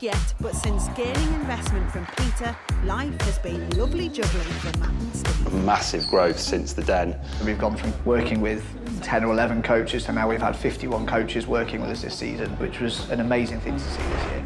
millionaires yet, but since gaining investment from Peter, life has been lovely juggling for Matt and Steve. Massive growth since the den. We've gone from working with 10 or 11 coaches to now we've had 51 coaches working with us this season, which was an amazing thing to see this year.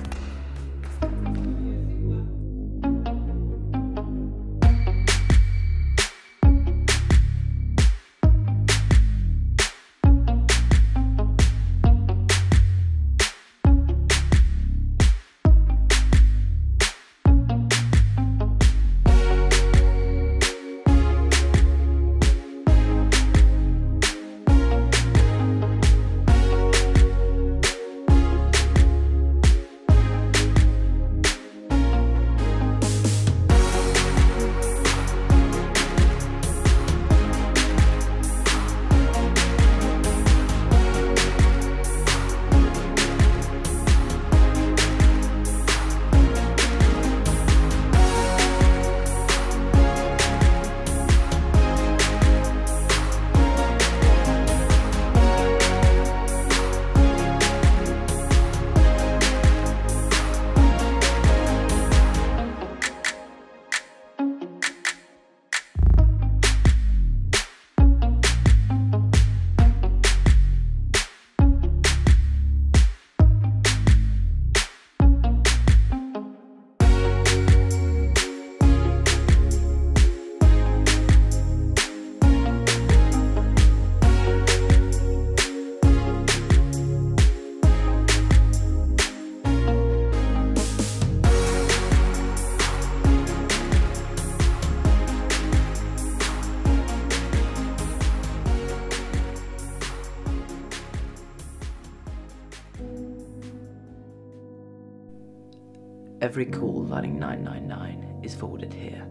Every call lining 999 is forwarded here.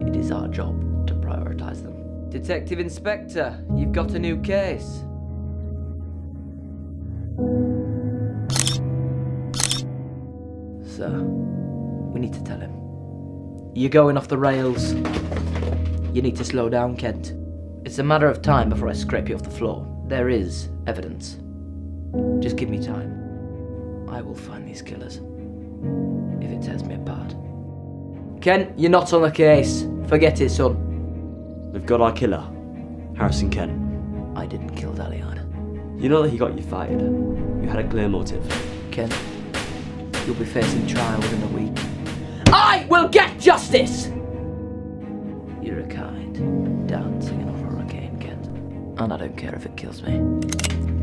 It is our job to prioritise them. Detective Inspector, you've got a new case. Sir, we need to tell him. You're going off the rails. You need to slow down, Kent. It's a matter of time before I scrape you off the floor. There is evidence. Just give me time. I will find these killers. If it tears me apart. Kent, you're not on the case. Forget it, son. We've got our killer, Harrison Kent. I didn't kill Dalian. You know that he got you fired. You had a clear motive. Kent, you'll be facing trial within a week. I will get justice! You're a kind, dancing in a hurricane, Kent. And I don't care if it kills me.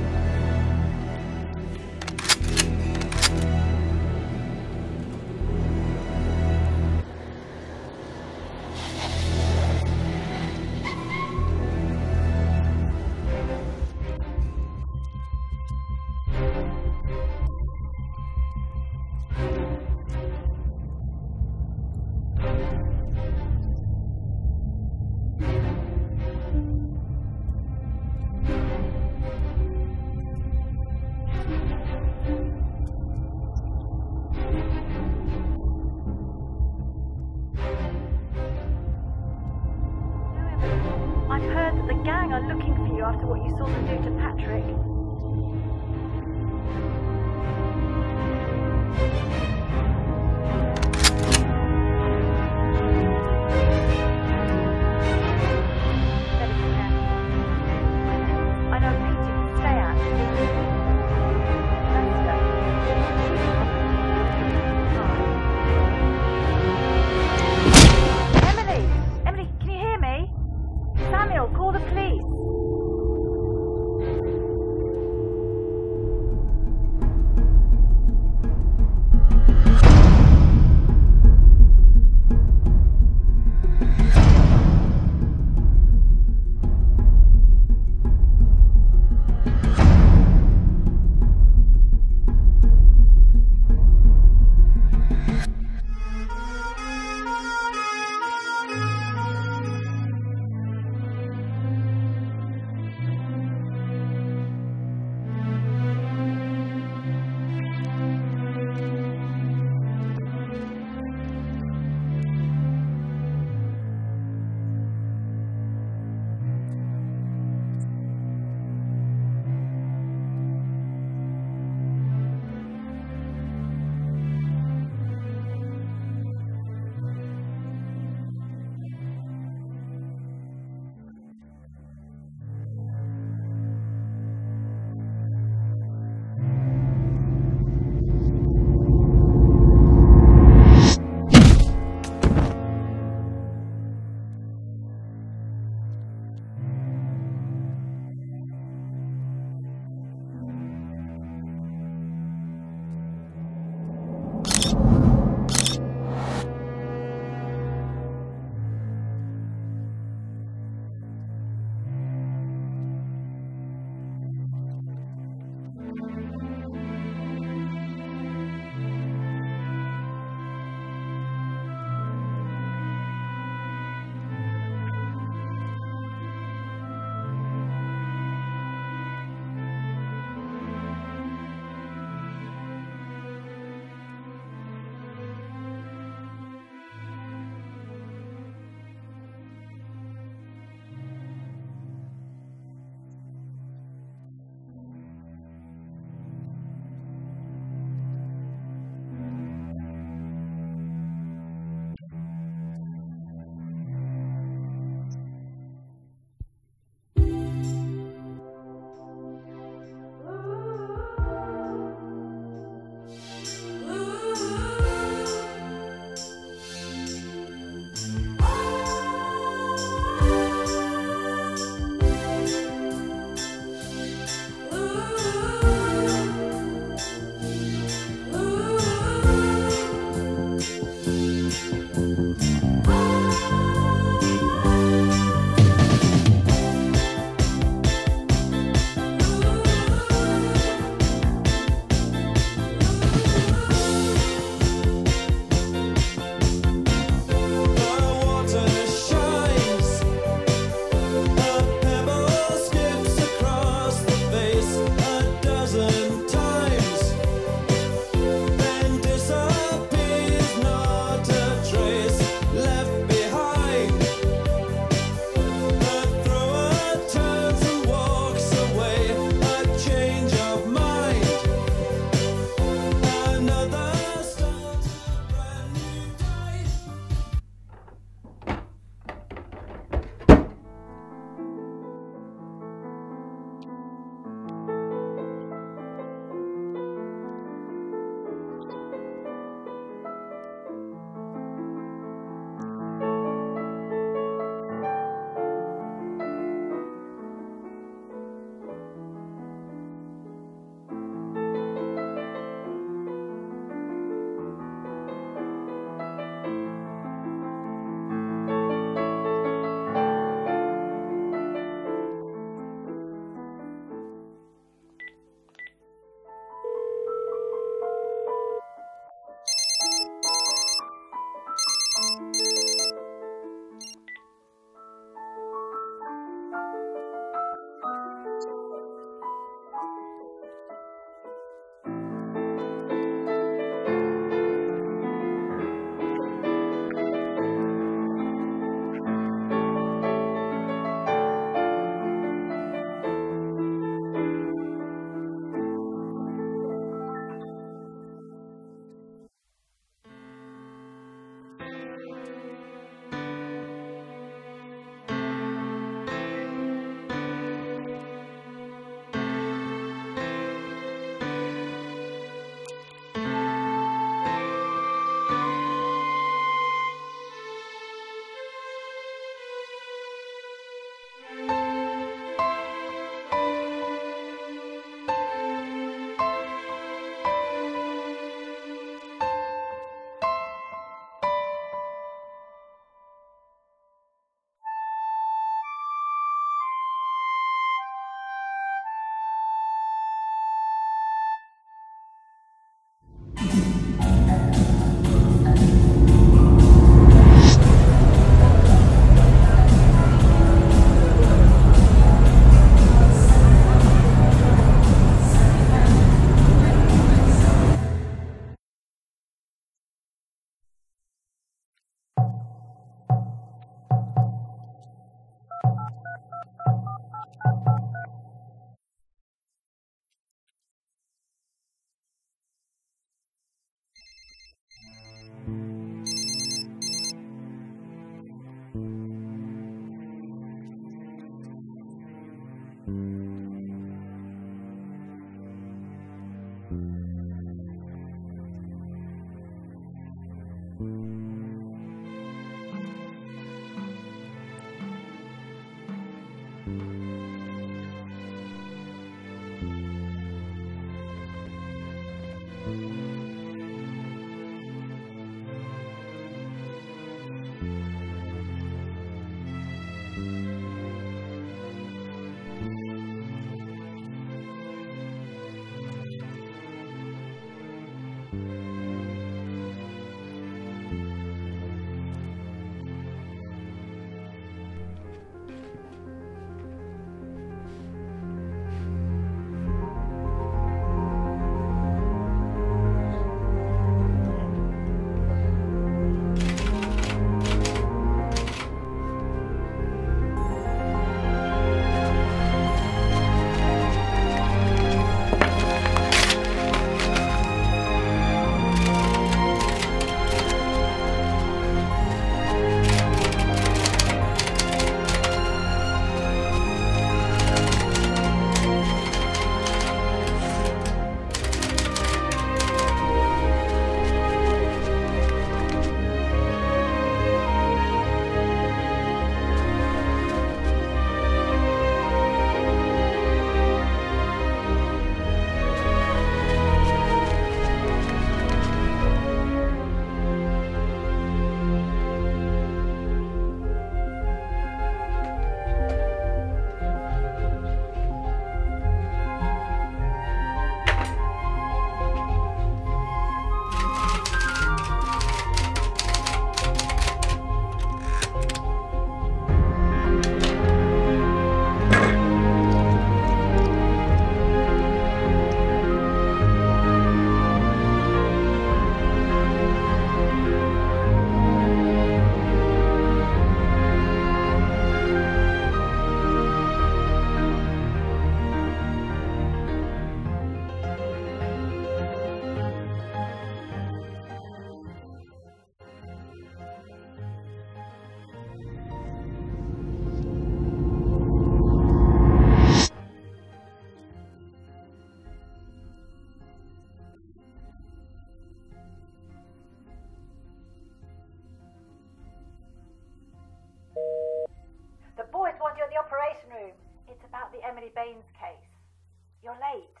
You're late.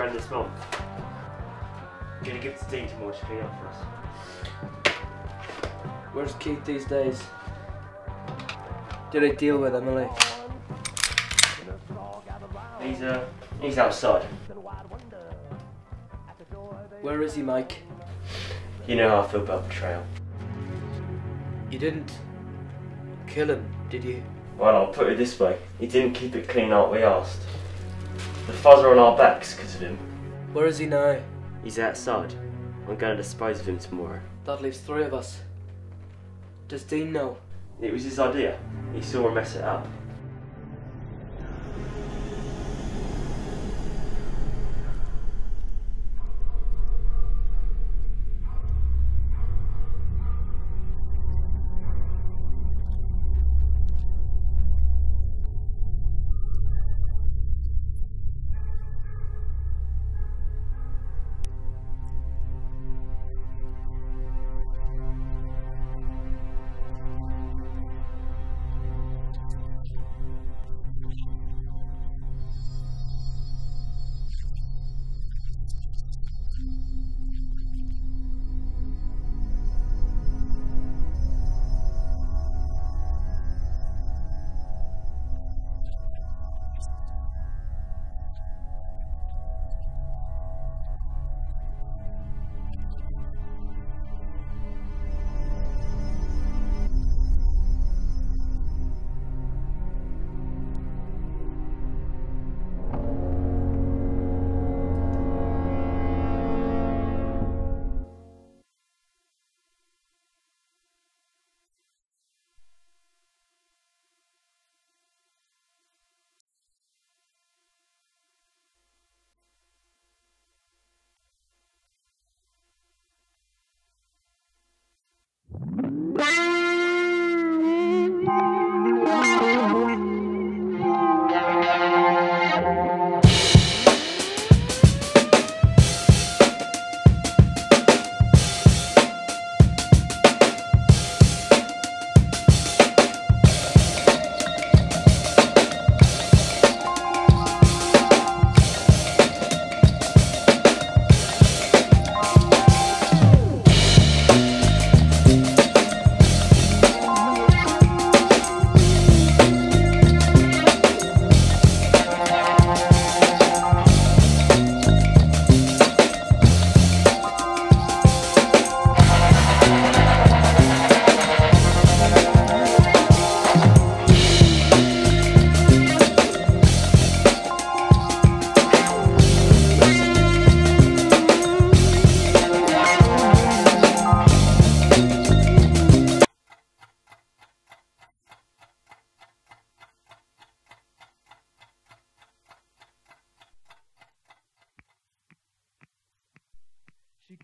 Grand this month. I'm gonna give it to Dean tomorrow to clean up for us. Where's Keith these days? Did I deal with Emily? He's, uh, he's outside. Where is he, Mike? You know how I feel about betrayal. You didn't kill him, did you? Well, I'll put it this way. He didn't keep it clean like we asked. The fuzz are on our backs because of him. Where is he now? He's outside. I'm going to dispose of him tomorrow. That leaves three of us. Does Dean know? It was his idea. He saw her mess it up.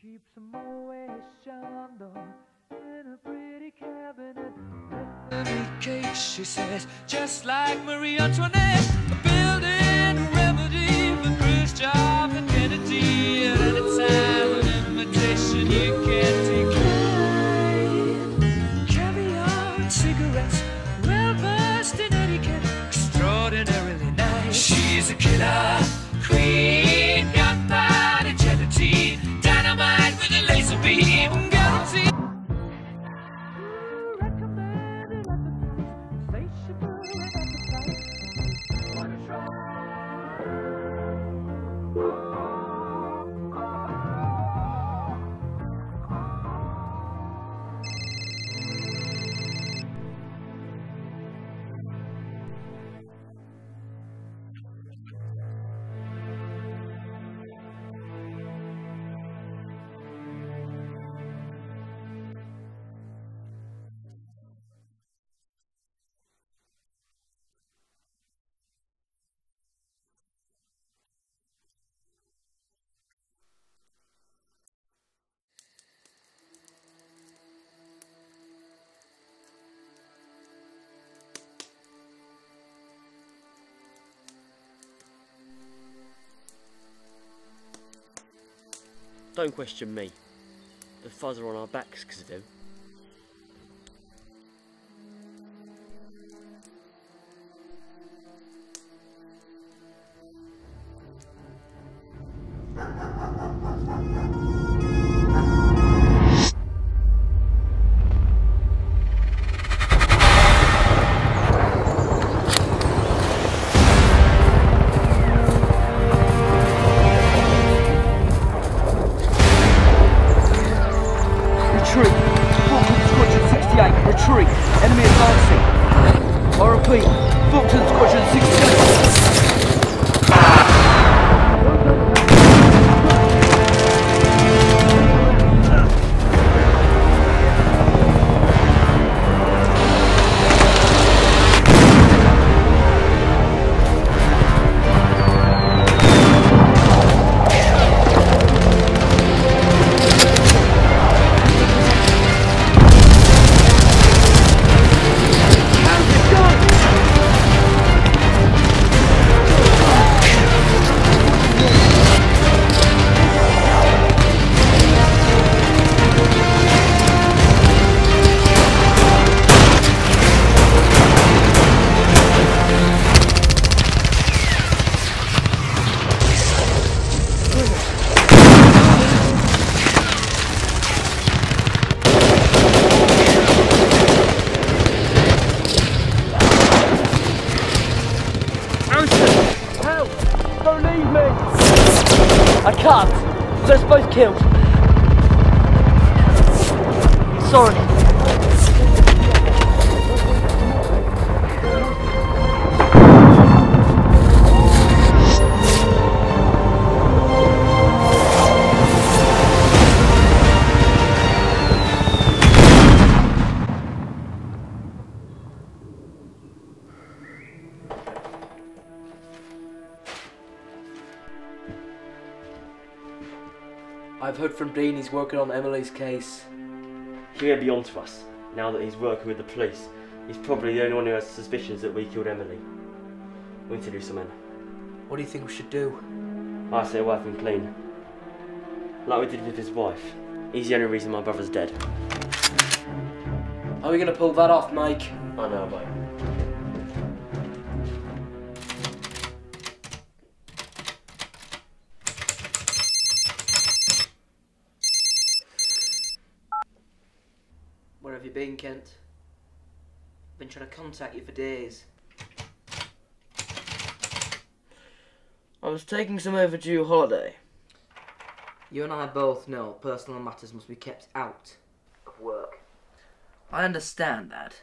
A Moet Chandon in a pretty cabinet. Me cake, she says, just like Marie Antoinette. A building a remedy for Khrushchev and Kennedy. At any time, an invitation you can't decline. Caviar and cigarettes, well versed in etiquette, extraordinarily nice. She's a killer queen, Don't question me. The fuzz are on our backs because of him. They're both killed! Sorry. From Dean he's working on Emily's case. He may be onto us now that he's working with the police. He's probably the only one who has suspicions that we killed Emily. We need to do something. What do you think we should do? I say wipe him clean. Like we did with his wife. He's the only reason my brother's dead. How are we gonna pull that off, Mike? I know, mate. Been, Kent? I've been trying to contact you for days. I was taking some overdue holiday. You and I both know personal matters must be kept out of work. I understand that.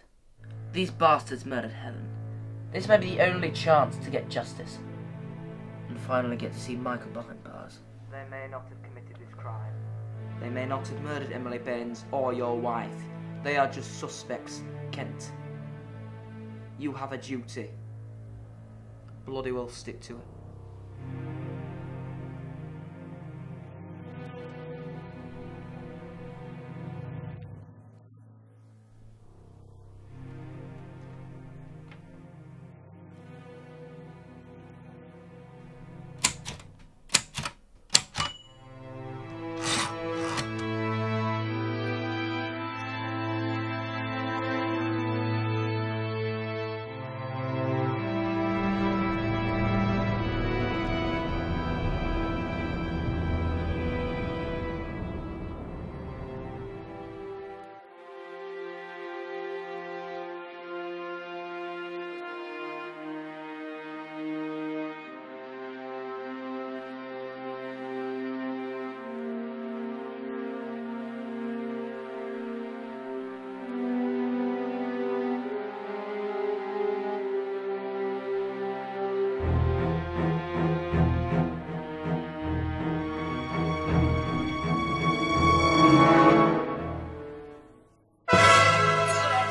These bastards murdered Helen. This may be the only chance to get justice. And finally get to see Michael behind bars. They may not have committed this crime. They may not have murdered Emily Baines or your wife. They are just suspects, Kent. You have a duty. Bloody well stick to it.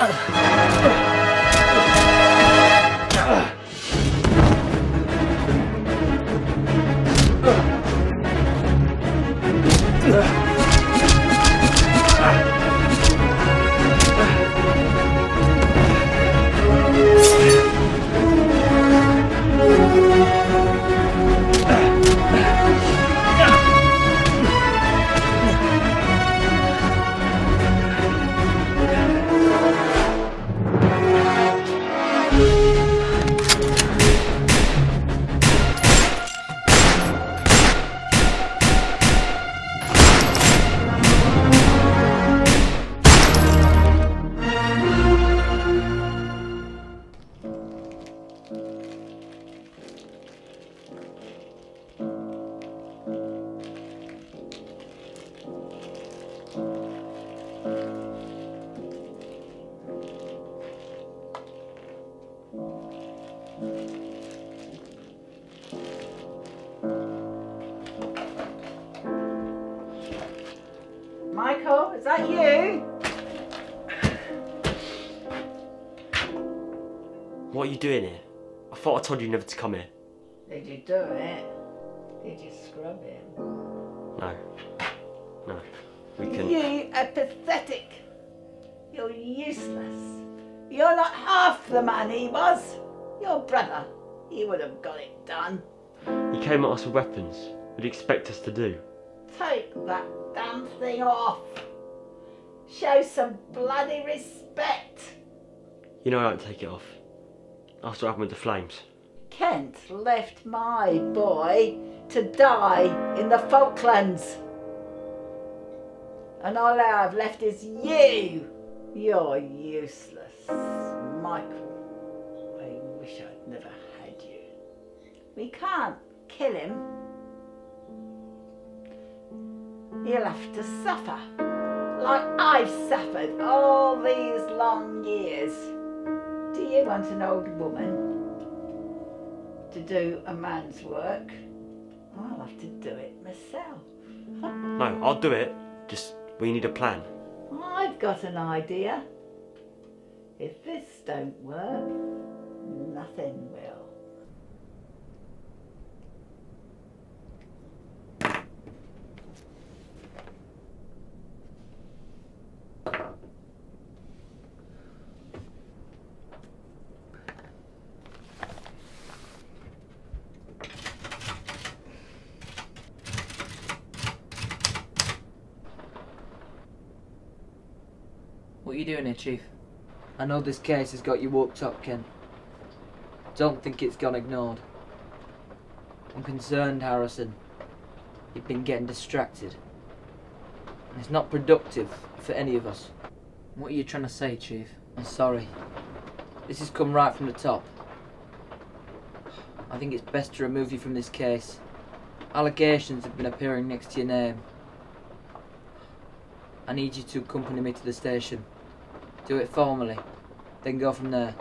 あっ。Told you never to come here. Did you do it? Did you scrub him? No. No. We can. You are pathetic. You're useless. You're not half the man he was. Your brother, he would have got it done. He came at us with weapons. What do you expect us to do? Take that damn thing off. Show some bloody respect. You know I won't take it off. After what happened with the flames. Kent left my boy to die in the Falklands. And all I've left is you. You're useless, Michael. I wish I'd never had you. We can't kill him. He'll have to suffer, like I've suffered all these long years. Do you want an old woman to do a man's work? I'll have to do it myself. No, I'll do it. Just we need a plan. I've got an idea. If this don't work, nothing will. What are you doing here, Chief? I know this case has got you worked up, Ken. Don't think it's gone ignored. I'm concerned, Harrison. You've been getting distracted. It's not productive for any of us. What are you trying to say, Chief? I'm sorry. This has come right from the top. I think it's best to remove you from this case. Allegations have been appearing next to your name. I need you to accompany me to the station. Do it formally, then go from there.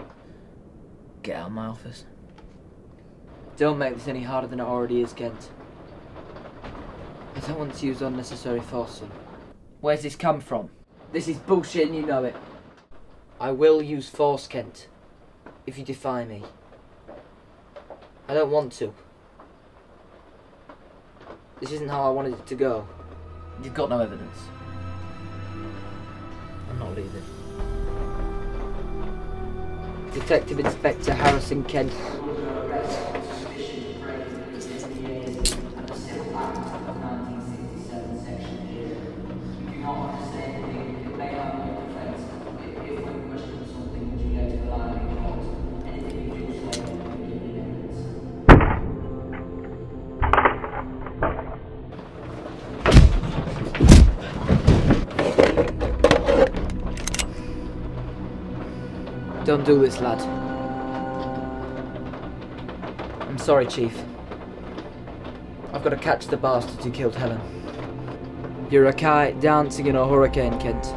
Get out of my office. Don't make this any harder than it already is, Kent. I don't want to use unnecessary force, son. Where's this come from? This is bullshit and you know it. I will use force, Kent, if you defy me. I don't want to. This isn't how I wanted it to go. You've got no evidence. Detective Inspector Harrison Kent. Don't do this, lad. I'm sorry, Chief. I've got to catch the bastards who killed Helen. You're a kite dancing in a hurricane, Kent.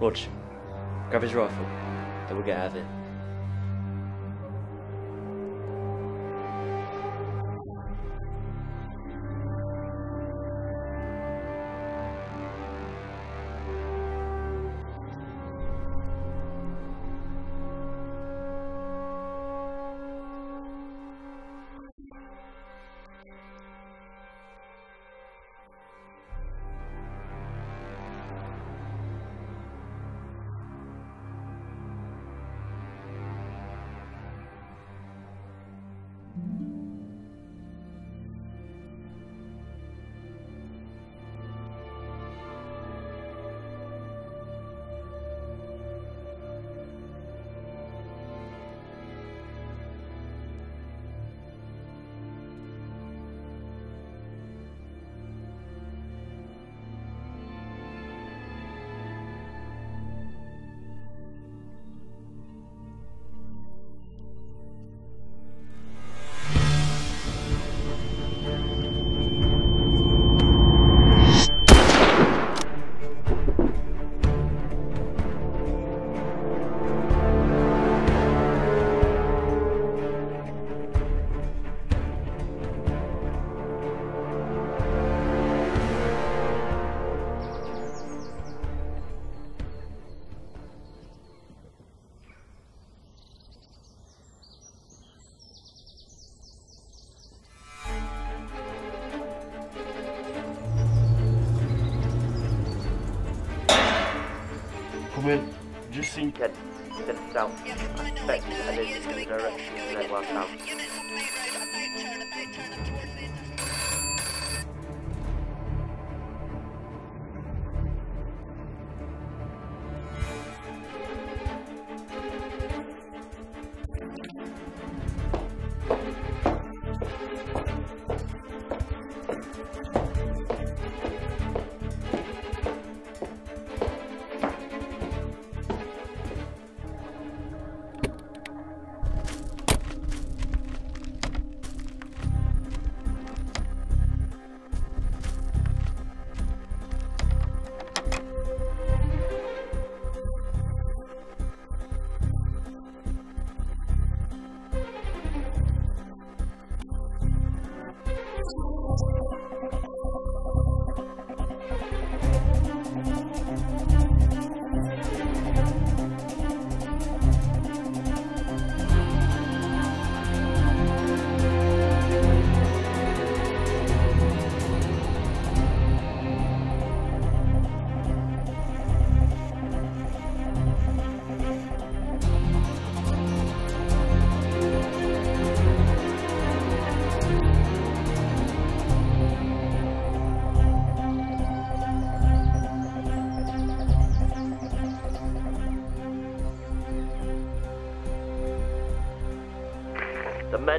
Rog, grab his rifle, then we'll get out of here. I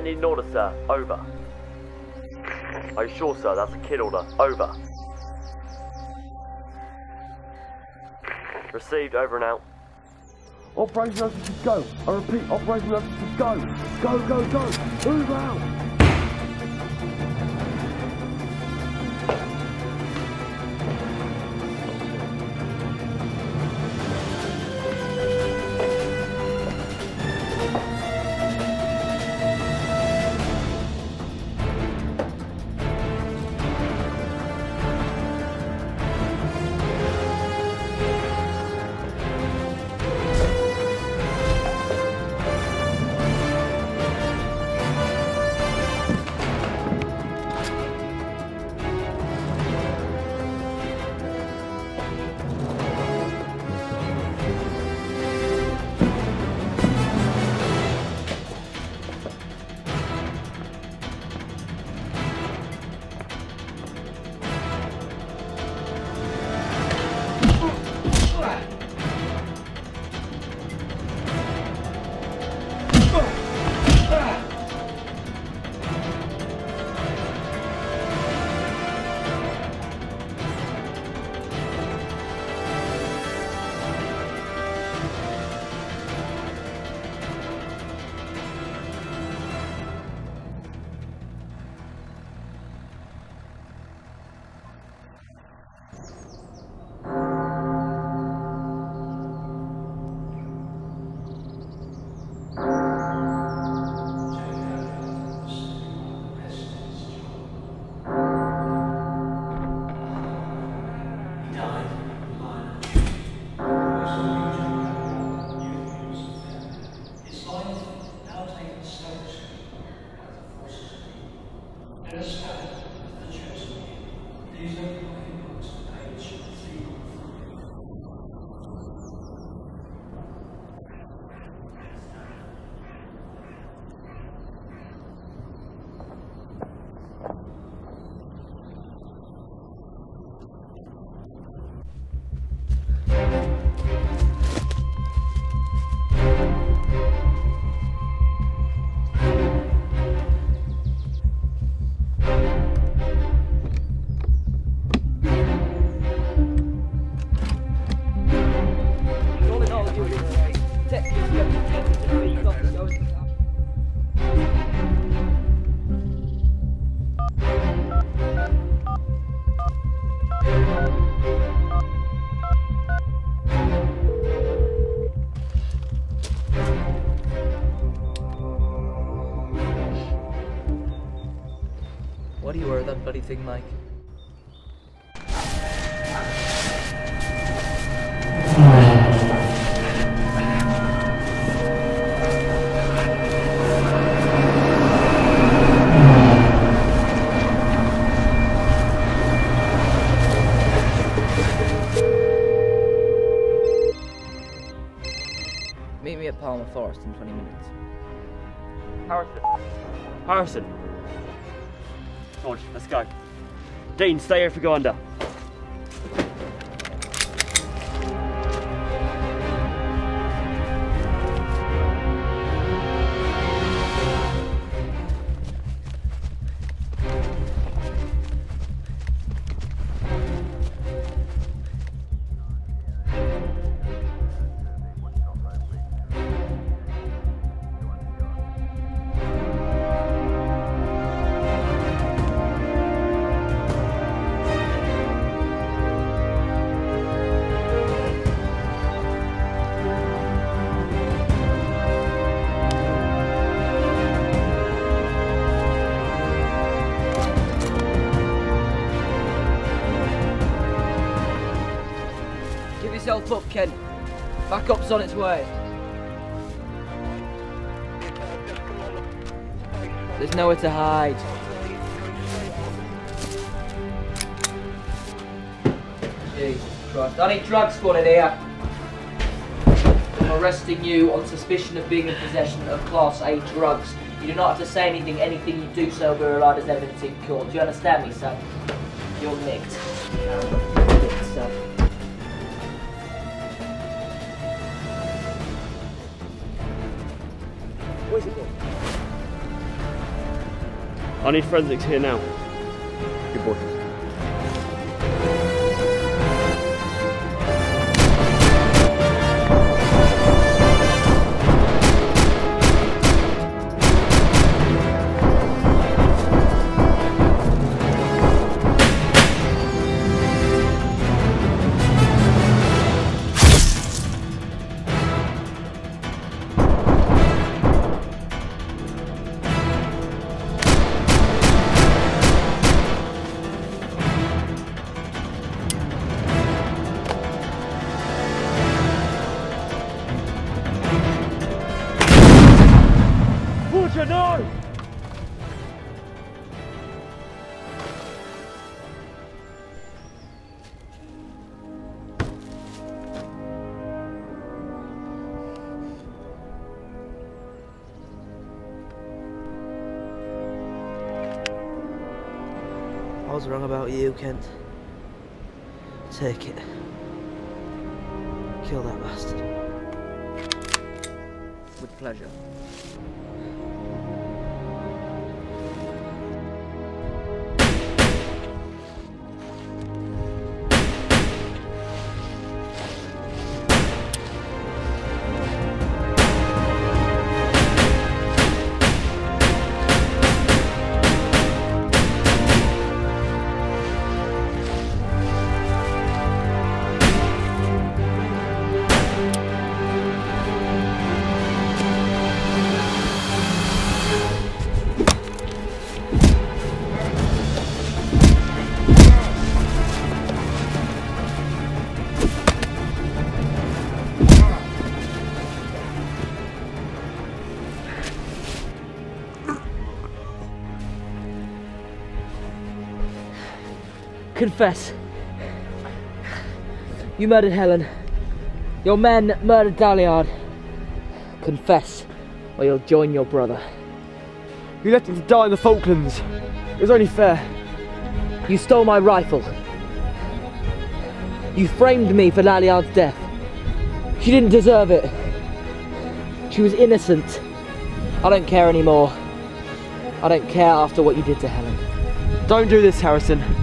Men need an order, sir. Over. Are you sure, sir? That's a kid order. Over. Received. Over and out. Operation Ocean go. I repeat, Operation Ocean go. Go, go, go. Move out. Wear that bloody thing, Mike? Meet me at Palmer Forest in 20 minutes. Harrison. Harrison. 13, stay here if we go under. Backup's on its way. There's nowhere to hide. Jesus Christ. I need drug squad in here. I'm arresting you on suspicion of being in possession of Class A drugs. You do not have to say anything. Anything you do so will be relied as evidence in court. Do you understand me, sir? You're nicked. Nicked, son. I need forensics here now. Wrong about you, Kent. Take it. Kill that bastard. With pleasure. Confess. You murdered Helen. Your men murdered Daliard. Confess, or you'll join your brother. You left him to die in the Falklands. It was only fair. You stole my rifle. You framed me for Laliard's death. She didn't deserve it. She was innocent. I don't care anymore. I don't care after what you did to Helen. Don't do this, Harrison.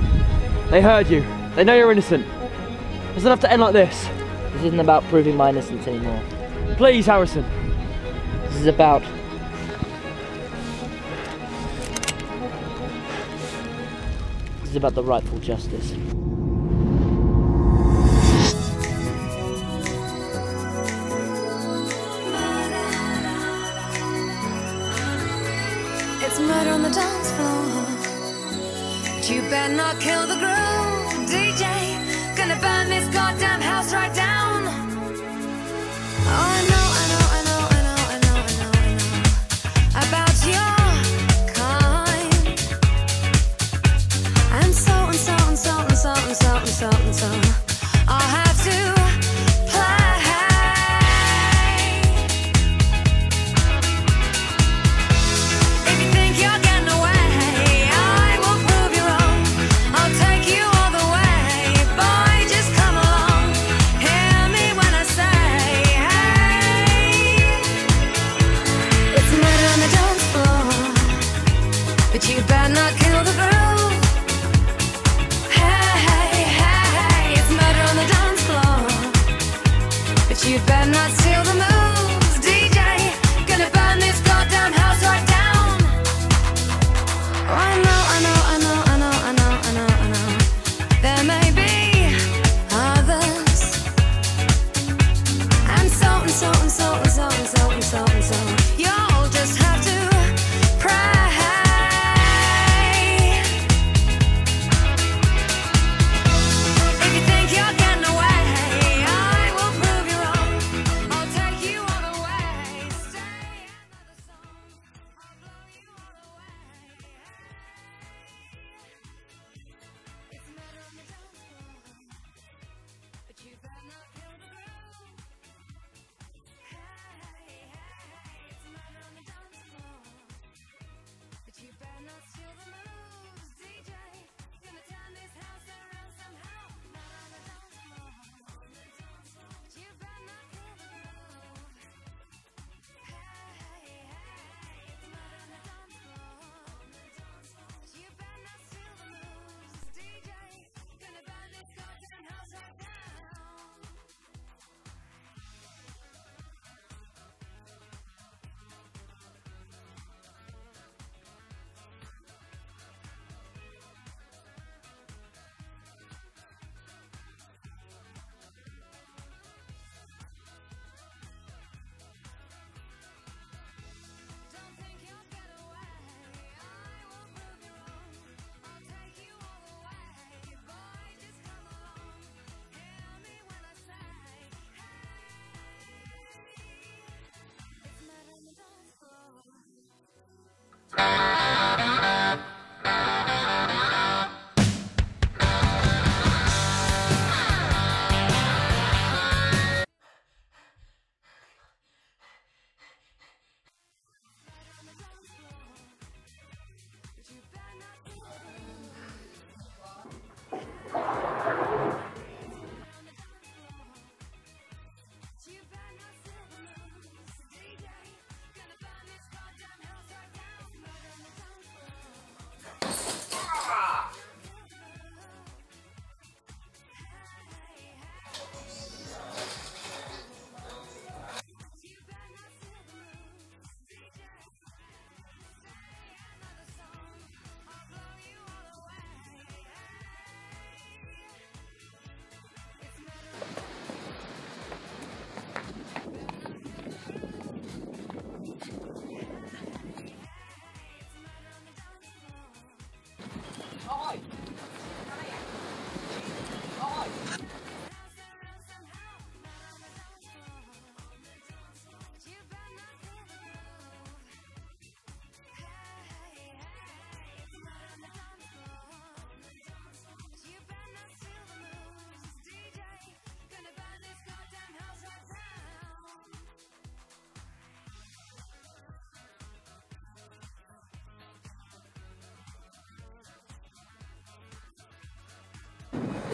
They heard you. They know you're innocent. It doesn't have to end like this. This isn't about proving my innocence anymore. Please, Harrison. This is about. This is about the rightful justice. I'll kill the groove. DJ, gonna burn this goddamn house right down. Oh, I know, I know, I know, I know, I know, I know, I know about your kind. And so and so and so and so and so and so and so.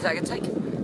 I can take.